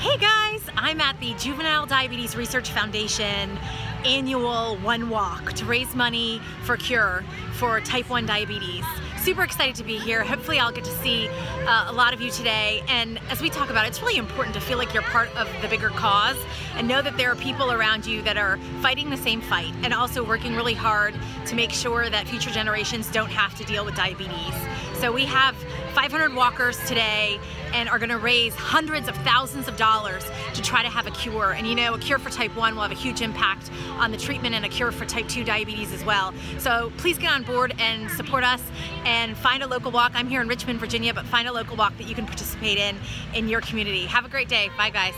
Hey guys, I'm at the Juvenile Diabetes Research Foundation annual One Walk to raise money for cure for type 1 diabetes. Super excited to be here. Hopefully I'll get to see uh, a lot of you today. And as we talk about it, it's really important to feel like you're part of the bigger cause and know that there are people around you that are fighting the same fight and also working really hard to make sure that future generations don't have to deal with diabetes. So we have 500 walkers today and are going to raise hundreds of thousands of dollars to try to have a cure. And you know, a cure for type 1 will have a huge impact on the treatment and a cure for type 2 diabetes as well. So please get on board and support us and find a local walk. I'm here in Richmond, Virginia, but find a local walk that you can participate in in your community. Have a great day. Bye, guys.